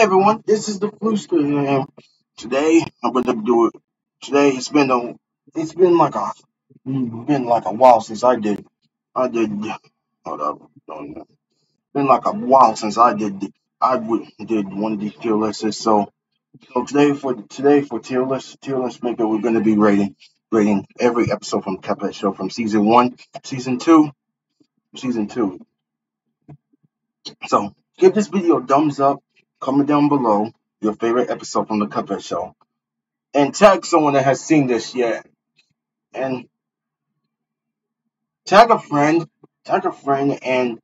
everyone, this is the Flooster, and today I'm going to do it. Today it's been a, it's been like a, mm-hmm. been like a while since I did, I did, hold up, been like a while since I did, I would, did one of these tier lists. So, so today for today for tier list, tier list maker, we're going to be rating, rating every episode from Cuphead Show from season one, season two, season two. So give this video a thumbs up, comment down below your favorite episode from the Cuphead Show, and tag someone that has seen this yet, and tag a friend, tag a friend, and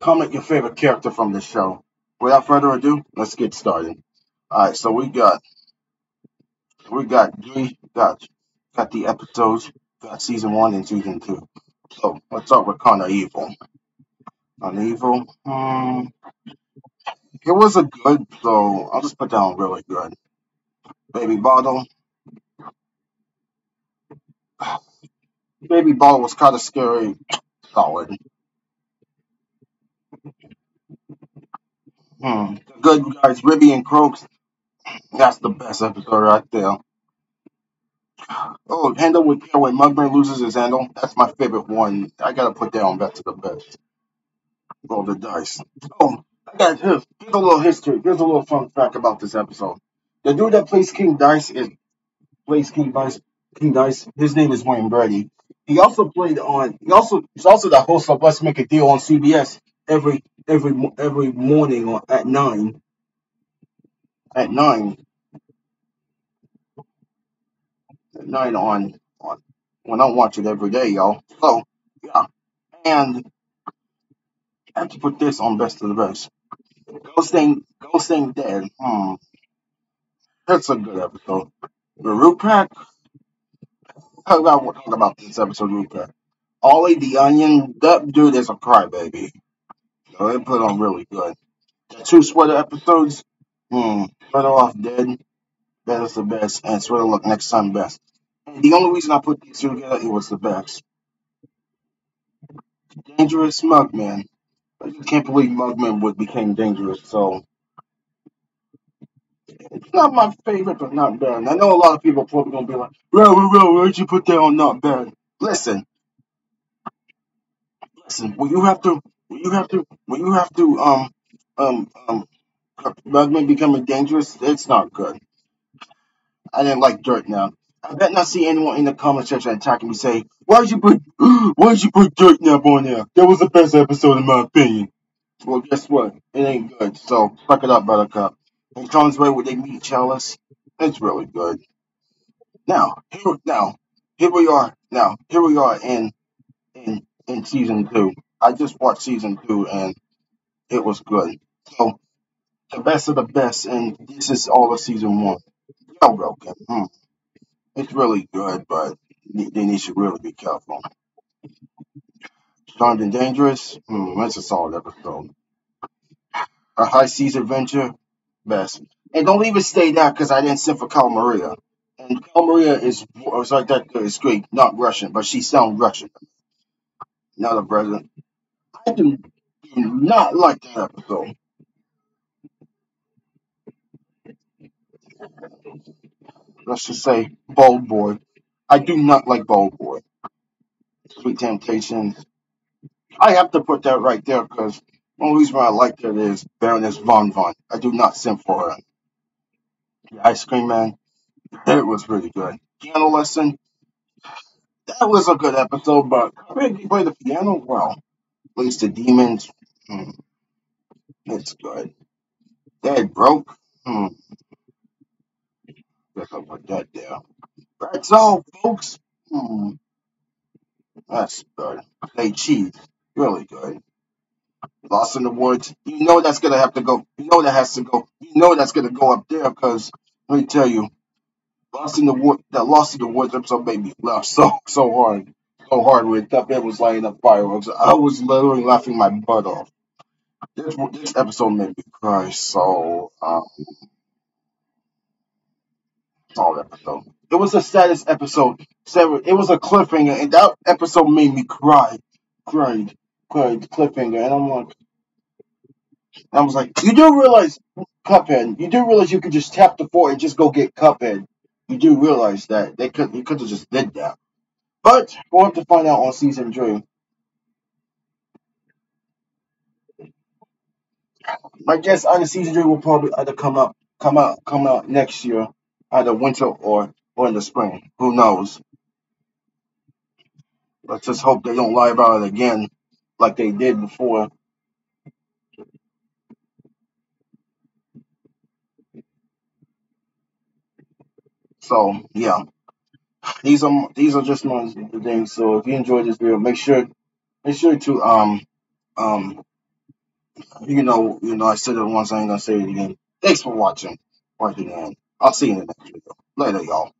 comment your favorite character from the show. Without further ado, let's get started. All right, so we got we got three got got the episodes, got season one and season two. So let's start with Carn-Evil. Connor Evil, hmm, it was a good, so I'll just put down really good. Baby Bottle. Baby Bottle was kind of scary. Solid. Hmm. Good guys, Ribby and Croaks. That's the best episode right there. Oh, handle with care when Mugman loses his handle. That's my favorite one. I gotta put that on best of the best. Roll the dice. Oh, Got here's, here's a little history. Here's a little fun fact about this episode. The dude that plays King Dice is plays King Dice. King Dice. His name is Wayne Brady. He also played on. He also he's also the host of Let's Make a Deal on CBS every every every morning on, at nine. At nine. At nine on on. When I watch it every day, y'all. So yeah, and I have to put this on best of the best. Ghost ain't Ghost ain't dead. Hmm, that's a good episode. The Root Pack. Talk about talk about this episode. Root Pack. Ollie the Onion. That dude is a crybaby. So they put on really good. The two sweater episodes. Hmm. Sweater off dead. That is the best. And sweater look next time best. And the only reason I put these two together, it was the best. Dangerous Mugman. I just can't believe Mugman would became dangerous. So it's not my favorite, but not bad. I know a lot of people are probably gonna be like, "Bro, bro, bro, where'd you put that on not bad?" Listen, listen. When you have to, when you have to, when you have to, um, um, um, Mugman becoming dangerous, it's not good. I didn't like Dirt Nap. I bet not see anyone in the comment section attacking me say, Why'd you put why'd you put Dirt Nap on there? That was the best episode in my opinion. Well guess what? It ain't good. So fuck it up, Buttercup. And John's way where they meet Chalice, it's really good. Now, here now, here we are now, here we are in in in season two. I just watched season two and it was good. So the best of the best and this is all of season one. Yo, broken. Hmm. It's really good, but then you should really be careful. And Dangerous, hmm, that's a solid episode. A High Seas Adventure, best. And don't even stay that because I didn't send for Cala Maria. And Cala Maria is it's like that it's great, not Russian, but she sounds Russian. Not a president. I do, do not like that episode. Let's just say Bold Boy. I do not like Bold Boy. Sweet Temptations. I have to put that right there because the only reason why I like that is Baroness Von Von. I do not send for her. The Ice Cream Man, it was really good. Piano Lesson, that was a good episode, but when you play the piano, well, at least the demons, hmm, it's good. Dead Broke, hmm, that there. That's all, folks. Hmm, that's good. They cheese, really good. Lost in the Woods, you know that's gonna have to go. You know that has to go. You know that's gonna go up there because let me tell you, Lost in the Wood, that Lost in the Woods episode made me laugh so so hard, so hard when Cuphead was lighting up fireworks. I was literally laughing my butt off. This this episode made me cry so um all episode. It was the saddest episode. Seven. It was a cliffhanger, and that episode made me cry, cried, cried cliffhanger, and I'm like, I was like, you do realize Cuphead, you do realize you could just tap the four and just go get Cuphead. You do realize that they could you could have just did that. But we'll have to find out on season three. I guess either season three will probably either come out come out come out next year, either winter or or in the spring. Who knows? Let's just hope they don't lie about it again, like they did before. So yeah, these are these are just my things. So if you enjoyed this video, make sure make sure to um um you know you know I said it once, I ain't gonna say it again. Thanks for watching. Watching I'll see you in the next video. Later, y'all.